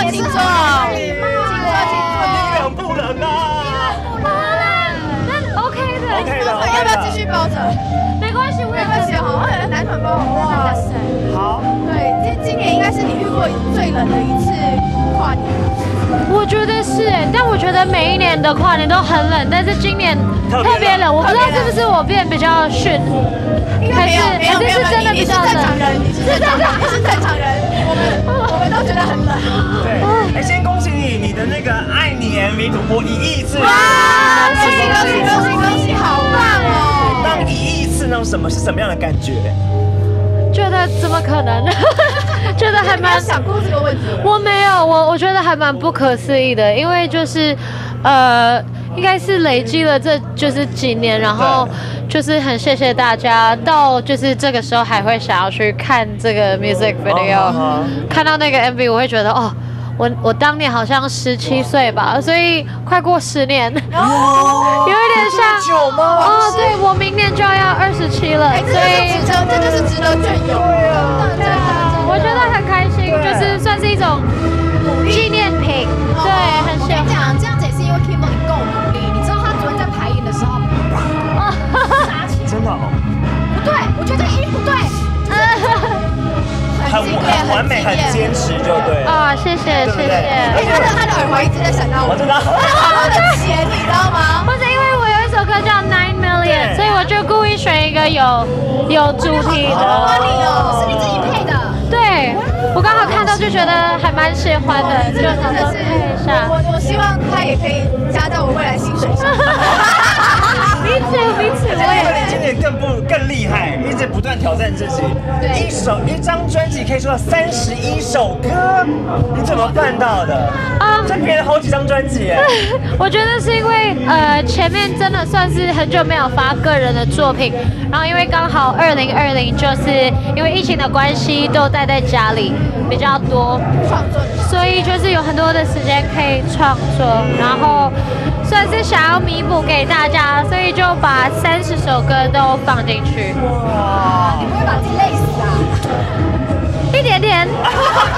座，星座，星座，星座，你冷不冷啊？那 OK 的 OK 的要不要继续包着？没关系，没关系哈，男团包，哇塞，好，对，今今年应该是你遇过最冷的一次跨年。我觉得是哎，但我觉得每一年的跨年都很冷，但是今年特别冷我不知道是不是我变比较逊，还是没有没有没有，还是是真的比较冷正常。人，你是正常人，你是正常人，我们我们都觉得很冷。对，哎，先恭喜你，你的那个爱你 MV 突破一亿次。哇，恭喜恭喜恭喜恭喜，好棒哦！当一亿次那种什么是什么样的感觉？觉得怎么可能？觉得还蛮想过这个问题？我没有，我我觉得还蛮不可思议的，因为就是，呃，应该是累积了这就是几年，然后就是很谢谢大家，到就是这个时候还会想要去看这个 music video，、哦看到那个 MV，我会觉得哦。我我当年好像十七岁吧，所以快过十年，有一点像久吗？哦，对我明年就要二十七了，所以就是值得，这就是值得隽永。我觉得很开心，就是算是一种纪念品，对，很我喜欢。跟你讲，这样子也是因为 Kimberly 够努力。你知道他昨天在排演的时候。真的哦，不对，我觉得音不对。很很完美，很坚持，就对了。啊，谢谢谢哎，谢。他的他的耳环一直在闪到我，我知道。他的钱你知道吗？或者因为我有一首歌叫 Nine Million，所以我就故意选一个有有主题的。哦是你自己配的。对，我刚好看到就觉得还蛮喜欢的，就想说配一下。我我希望他也可以加在我未来薪水上。彼此彼此，我。今年更不更厉害，一直不断挑战自己。一首一张专辑可以说到三十一首歌，你怎么办到的？嗯这别人好几张专辑耶。我觉得是因为呃前面真的算是很久没有发个人的作品，然后因为刚好二零二零就是因为疫情的关系都待在家里比较多，创作所以就是有很多的时间可以创作，然后算是想要弥补给大家，所以就把三十首歌都放进去，哇，你不会把自己累死啊！一点点，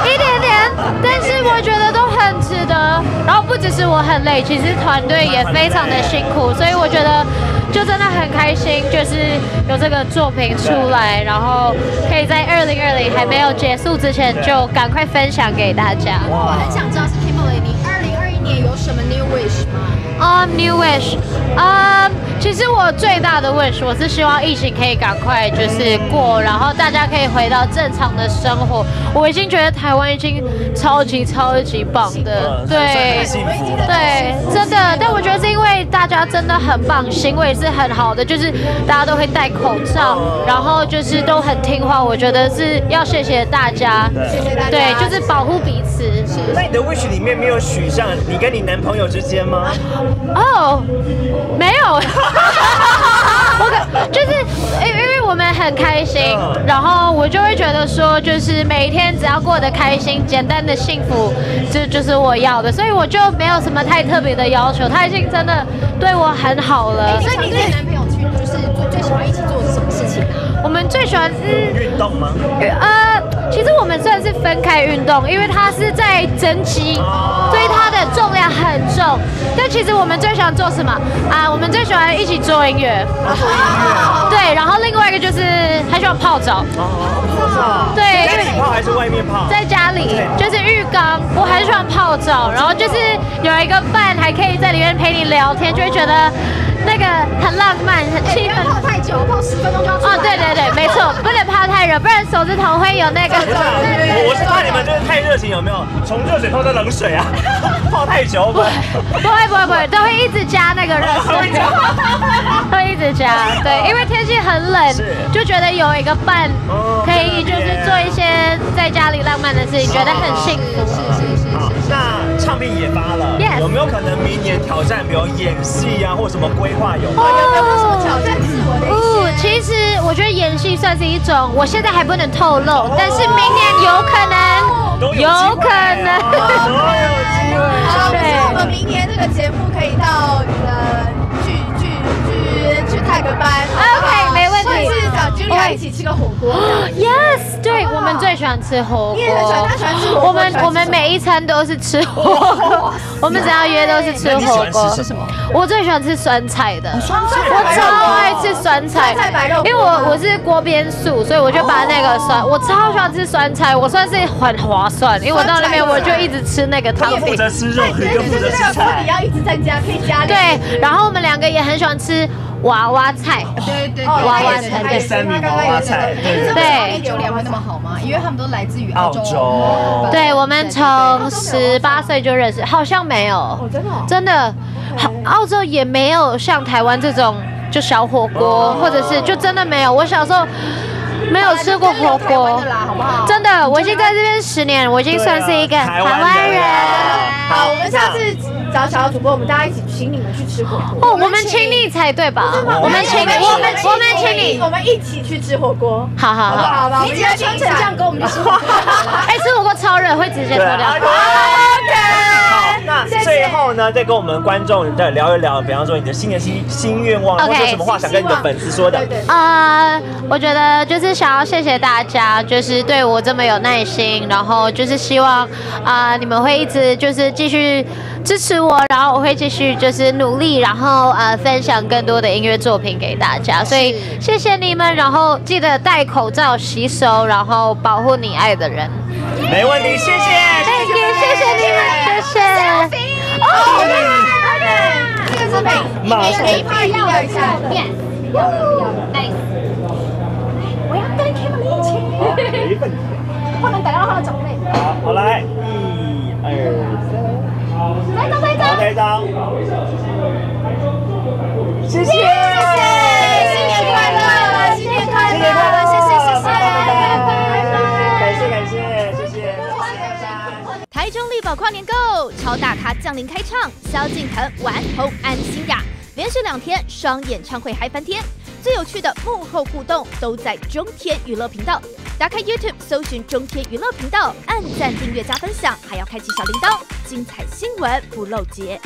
一点点，但是我觉得都很值得。然后不只是我很累，其实团队也非常的辛苦，所以我觉得就真的很开心，就是有这个作品出来，然后可以在二零二零还没有结束之前就赶快分享给大家。我很想知道是 Kimberly，你二零二一年有什么 new wish 吗？Um, new wish. Um, 其实我最大的 wish，我是希望疫情可以赶快就是过，然后大家可以回到正常的生活。我已经觉得台湾已经超级超级棒的，嗯对。对，真的。但我觉得是因为大家真的很棒，行为是很好的，就是大家都会戴口罩，然后就是都很听话。我觉得是要谢谢大家，谢谢大家。对，就是保护彼此。那你的 wish 里面没有许上你跟你男朋友之间吗？哦，没有，我感就是因因为我们很开心，嗯然后我就会觉得说，就是每一天只要过得开心、简单的幸福，这就是我要的，所以我就没有什么太特别的要求。他已经真的对我很好了，所以你对你男朋友去就是最最喜欢一起做的是什么事情啊？我们最喜欢是运动吗？呃，其实我们算是分开运动，因为它是在增肌，所以它的重量很重。但其实我们最喜欢做什么啊？我们最喜欢一起做音乐。对，然后另外一个就是他喜欢泡澡，哦，对，因家为里泡还是外面泡？在家里就是浴缸，我很喜欢泡澡，然后就是有一个伴还可以在里面陪你聊天，就会觉得那个很浪漫、很气氛。泡太久，泡十分钟就要出来哦，对对对，没错，不能泡太热，不然手指头会有那个。我我是怕你们就是太热情，有没有？从热水泡到冷水啊，泡太久不？不会不会不会，都会一直加那个热水，会一直加。对，因为天气很冷，就觉得有一个伴哦可以就是做一些在家里浪漫的事情，觉得很幸福。是是是是，那唱片也发了。Yes 有没有可能明年挑战，比如演戏啊，或什么规划有吗？有没有什么挑战自我的其实我觉得演戏算是一种，我现在还不能透露，但是明年有可能，有可能。一一起吃个火锅。Yes，对我们最喜欢吃火锅。你也很喜欢他喜欢吃火锅我们我们每一餐都是吃火锅，我们只要约都是吃那你喜欢火锅。吃什么？我最喜欢吃酸菜的，酸菜我超爱吃酸菜酸菜白肉因为我我是锅边素，所以我就把那个酸，我超喜欢吃酸菜，我算是很划算，因为我到那边我就一直吃那个汤底。他负责吃肉，负菜。要一直在家，可以加对，然后我们两个也很喜欢吃娃娃菜。对对对娃娃菜第三名娃娃菜，对对酒量会那么好吗？因为他们都来自于澳澳洲。洲。对，我们从十八岁就认识，好像没有，真的哦真的，好澳洲也没有像台湾这种就小火锅，或者是就真的没有。我小时候没有吃过火锅？真的，我已经在这边十年，我已经算是一个台湾人。好，我们下次找小主播，我们大家一起请你们去吃火锅。哦，我们请你才对吧？我们请你，我们我们请你，我们一起去吃火锅。好好好。好吧，你只要穿成这样跟我们去吃火锅。哎，吃火锅超热，会直接脱掉。OK。好，那最后呢，再跟我们观众再聊一聊，比方说你的新年新新愿望，或者有什么话想跟你的粉丝说的对。对。啊、我觉得就是想要谢谢大家，就是对我这么有耐心，然后就是希望啊、你们会一直就是继续支持我，然后我会继续就是努力，然后呃分享更多的音乐作品给大家。所以谢谢你们，然后记得戴口罩、洗手，然后保护你爱的人。没问题，谢谢。Thank you，谢谢你们，谢谢。哦，对，这个是每马上每一下。要要 nice。我要跟 Kim 一起，没问题。不能等到他的张，来，好，张。谢谢，新年快乐，新年快新年快乐，谢谢谢谢，感谢感谢，谢谢，拜拜。台中力宝跨年购，超大咖降临开唱，萧敬腾、顽童、安心雅，连续两天双演唱会嗨翻天。最有趣的幕后互动都在中天娱乐频道。打开 YouTube 搜寻中天娱乐频道，按赞、订阅、加分享，还要开启小铃铛，精彩新闻不漏节。